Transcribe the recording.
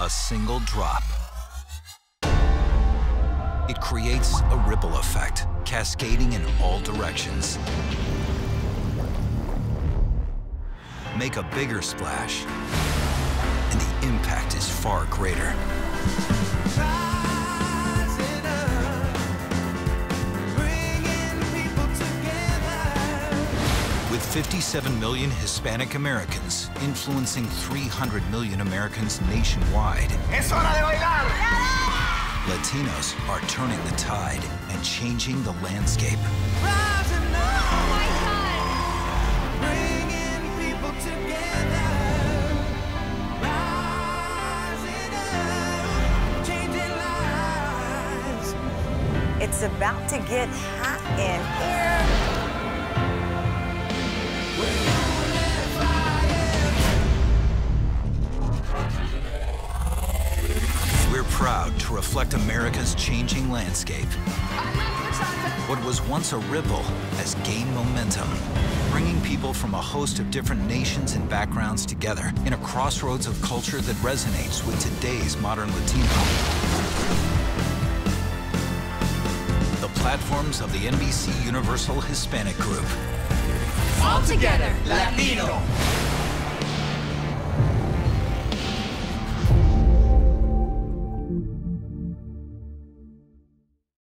a single drop. It creates a ripple effect, cascading in all directions. Make a bigger splash, and the impact is far greater. With 57 million Hispanic Americans influencing 300 million Americans nationwide, ¡Es hora de bailar! Latinos are turning the tide and changing the landscape. It's about to get hot in here. Proud to reflect America's changing landscape. What was once a ripple has gained momentum, bringing people from a host of different nations and backgrounds together in a crossroads of culture that resonates with today's modern Latino. The platforms of the NBC Universal Hispanic Group. All together, Latino.